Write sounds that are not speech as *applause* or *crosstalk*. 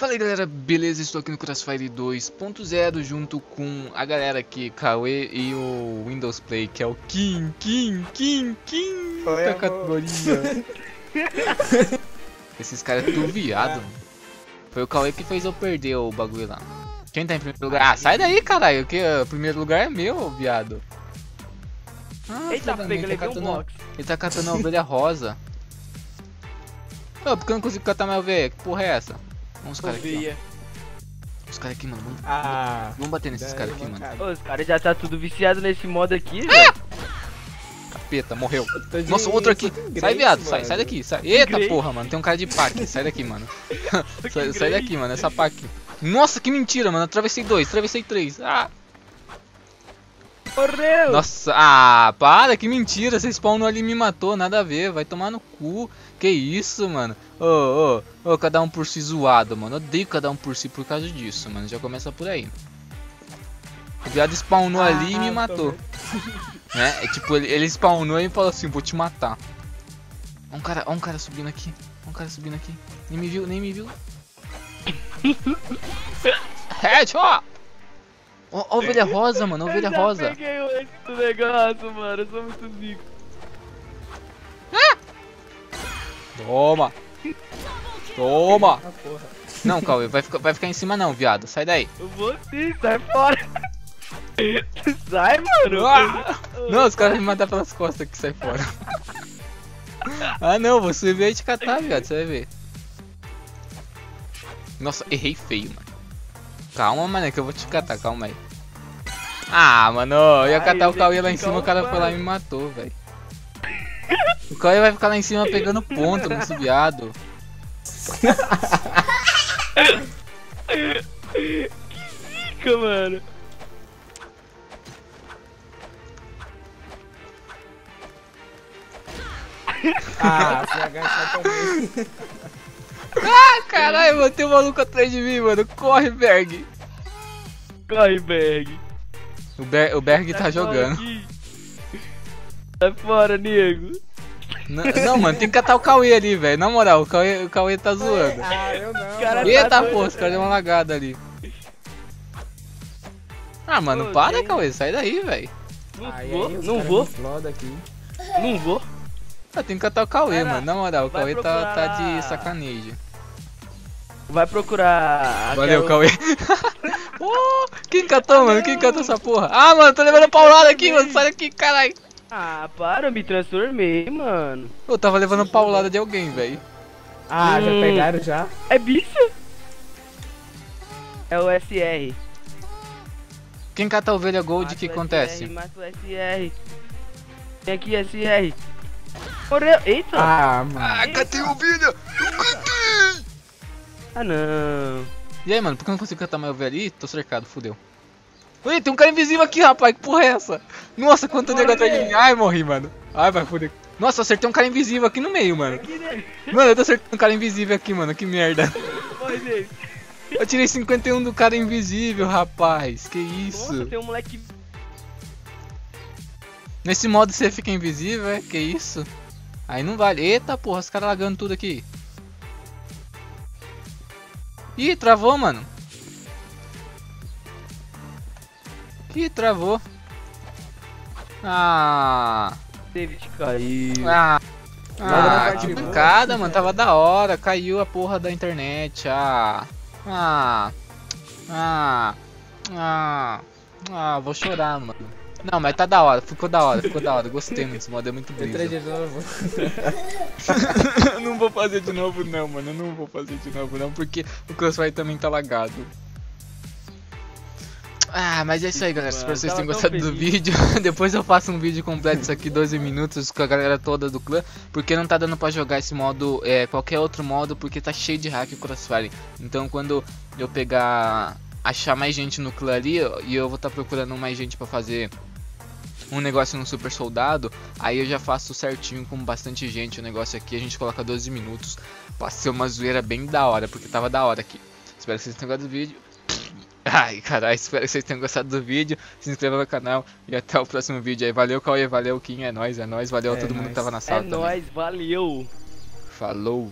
Fala aí galera, beleza? Estou aqui no Crossfire 2.0 junto com a galera aqui, Cauê e o Windows Play, que é o Kim, Kim, Kim, Kim Oi, da amor. categoria. *laughs* Esses caras é tudo viado. Foi o Cauê que fez eu perder o bagulho lá. Quem tá em primeiro lugar? Ah, sai daí, caralho, que o primeiro lugar é meu, viado. Ah, Eita, pega, mãe, levei tá um catando- box. Ele tá catando a ovelha rosa. *laughs* Ô, por que eu não consigo catar minha ovelha? Que porra é essa? Vamos os caras aqui, ó. Os caras aqui, mano. Vamos, Ah, vamos bater nesses caras aqui, mano. Ô, os caras já tá tudo viciado nesse modo aqui, velho. Capeta, morreu. Nossa, outro aqui. Sai, viado, sai, sai daqui. Sai. Eita porra, mano. Tem um cara de pá aqui. Sai daqui, mano. *laughs* *laughs* sai, sai daqui, mano. Essa pá aqui. Nossa, que mentira, mano. Atravessei dois, atravessei três. Ah, Morreu! nossa. Ah, para, que mentira. Você spawnou ali e me matou. Nada a ver. Vai tomar no cu. Que isso, mano. Ô, ô, ô, cada um por si zoado, mano. Odeio cada um por si por causa disso, mano. Já começa por aí. O viado spawnou ali e me Ah, matou. *laughs* Né? É tipo, ele, ele spawnou e falou assim, vou te matar. Ó um cara, ó um cara subindo aqui. Ó um cara subindo aqui. Nem me viu, nem me viu. *laughs* Headshot! Ó, ovelha rosa, mano, ovelha eu já rosa. peguei o esse do negócio, mano. Eu sou muito zico. Toma! Toma! Ah. Não, Cauê, vai ficar, vai ficar em cima não, viado. Sai daí. Eu vou sim, sai fora. sai, mano. Ah! Não, os caras vão me matar pelas costas aqui, sai fora. ah não, você veio te catar, viado, você vai ver. Nossa, errei feio, mano. Calma, mano, que eu vou te catar, calma aí. Ah, mano, eu ia Ai, catar o eu Cauê lá que em cima, o cara foi lá e me matou, velho. O Cauê vai ficar lá em cima pegando ponta nesse viado. Fica, mano. Ah, se agachar também. Ah, caralho, mano, tem um maluco atrás de mim, mano. Corre, Berg. Corre, Berg. O, Ber o Berg tá fora jogando. aqui. Sai fora, nego. Não, não, mano, tem que catar o Cauê ali, velho. Na moral, o Cauê, o Cauê tá zoando. Ah, eu não. Cara. Eita tá porra, doido, os caras deu uma lagada ali. Ah, mano, Pô, para, tem- Cauê, sai daí, velho. Não Aí, vou, aí, não vou, aqui. não vou. Ah, tem que catar o Cauê, mano. Na moral, o Cauê tá, tá de procurar- sacanejo. Vai procurar. Valeu, Cauê. *laughs* oh, quem catou, mano? Quem catou essa porra? Ah, mano, tô levando paulada aqui, mano. Sai daqui, caralho. Ah, para, eu me transformei, mano. Eu tava levando paulada de alguém, velho. Ah, já Hum. pegaram já? É bicho? É o SR. Quem cata a ovelha gold, o que acontece? SR, mata o SR. Vem aqui, SR. Morreu. Eita. Ah, mano. catei a ovelha! Eu catei! Ah, não. E aí, mano, por que eu não consigo catar minha ovelha ali? Tô cercado, fudeu. Ui, tem um cara invisível aqui, rapaz. Que porra é essa? Nossa, quanto nego atrás de mim. Ai, morri, mano. Ai, vai fuder. Nossa, eu acertei um cara invisível aqui no meio, mano. Mano, eu tô acertando um cara invisível aqui, mano. Que merda. Eu tirei 51 do cara invisível, rapaz. Que isso? Nossa, tem um moleque. Nesse modo você fica invisível, é? Que isso? Aí não vale. Eita, porra, os caras lagando tudo aqui. Ih, travou, mano. Ih, travou. Ah. David caiu. Ah. Ah, que pancada, novo. mano. Tava da hora. Caiu a porra da internet. Ah. Ah. Ah. Ah. Ah, vou chorar, mano. Não, mas tá da hora. Ficou da hora, ficou da hora. Gostei muito desse modo, é muito brisa. de novo. Eu *laughs* não vou fazer de novo não, mano. Eu não vou fazer de novo não, porque o Crossfire também tá lagado. Ah, mas é isso aí, galera. Espero que vocês tenham gostado do vídeo. *laughs* Depois eu faço um vídeo completo isso aqui, 12 minutos, com a galera toda do clã. Porque não tá dando pra jogar esse modo, é, qualquer outro modo, porque tá cheio de hack o Crossfire. Então quando eu pegar, achar mais gente no clã ali, e eu vou estar procurando mais gente pra fazer um negócio no super soldado, aí eu já faço certinho com bastante gente o negócio aqui, a gente coloca 12 minutos pra ser uma zoeira bem da hora, porque tava da hora aqui. Espero que vocês tenham gostado do vídeo. *laughs* Ai, caralho, espero que vocês tenham gostado do vídeo. Se inscreva no canal e até o próximo vídeo aí. Valeu, Cauê, valeu, Kim, é nóis, é nóis. Valeu a É todo mundo que nóis. tava na É sala também. nóis, valeu. Falou.